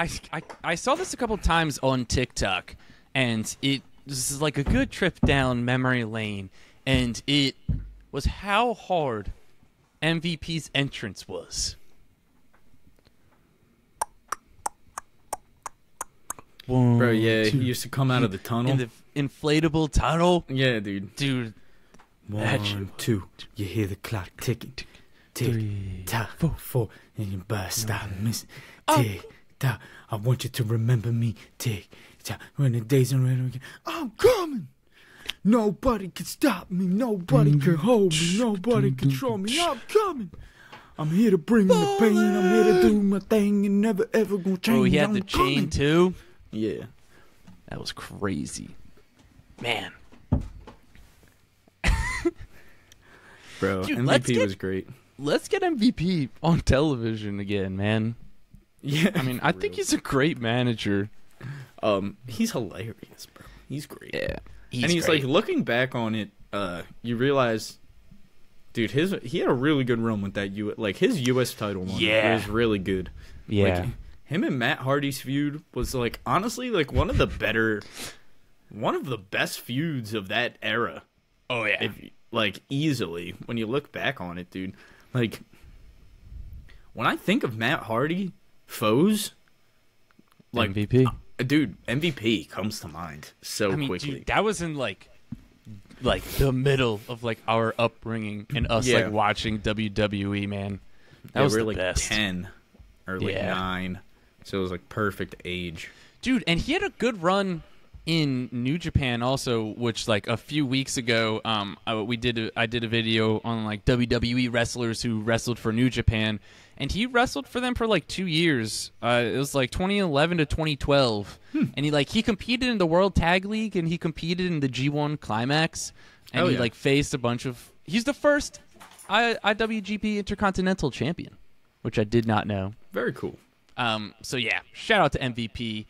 I, I, I saw this a couple times on TikTok, and it this is like a good trip down memory lane, and it was how hard MVP's entrance was. Bro, yeah, he used to come out of the tunnel. in the inflatable tunnel, yeah, dude. dude. That shit One, two, you hear the clock ticking. Tick, Three, tock, four, four, and you burst, stop, miss. Oh. Tick, tock, I want you to remember me. Tick, tock, when the days are ready again. I'm coming! Nobody can stop me, nobody can hold me, nobody control me. I'm coming! I'm here to bring the pain, I'm here to do my thing, and never ever gonna change. Oh, he had I'm the chain coming. too. Yeah. That was crazy, man. Bro, Dude, MVP get- was great. Let's get MVP on television again, man. Yeah. I mean, I think he's a great manager. um he's hilarious, bro. He's great. Yeah, he's and he's great. like looking back on it, uh, you realize, dude, his he had a really good run with that U. Like his U.S. title run Yeah. was really good. yeah, Like, him and Matt Hardy's feud was like honestly like one of the better, one of the best feuds of that era. oh yeah, If like easily when you look back on it, dude. Like when I think of Matt Hardy foes, like MVP. Uh, dude, MVP comes to mind so I mean, quickly. dude, that was in like, like the middle of like our upbringing and us Yeah. like watching WWE, man. That Yeah, was we the like best, ten or like Yeah. nine, so it was like perfect age. dude. And he had a good run in New Japan also, which like a few weeks ago, um, I, we did a, I did a video on like WWE wrestlers who wrestled for New Japan, and he wrestled for them for like two years. Uh, it was like 2011 to 2012, and he like he competed in the World Tag League and he competed in the G1 Climax, and Hell he yeah. like faced a bunch of. He's the first I, IWGP Intercontinental Champion, which I did not know. Very cool. Um, so yeah, shout out to MVP.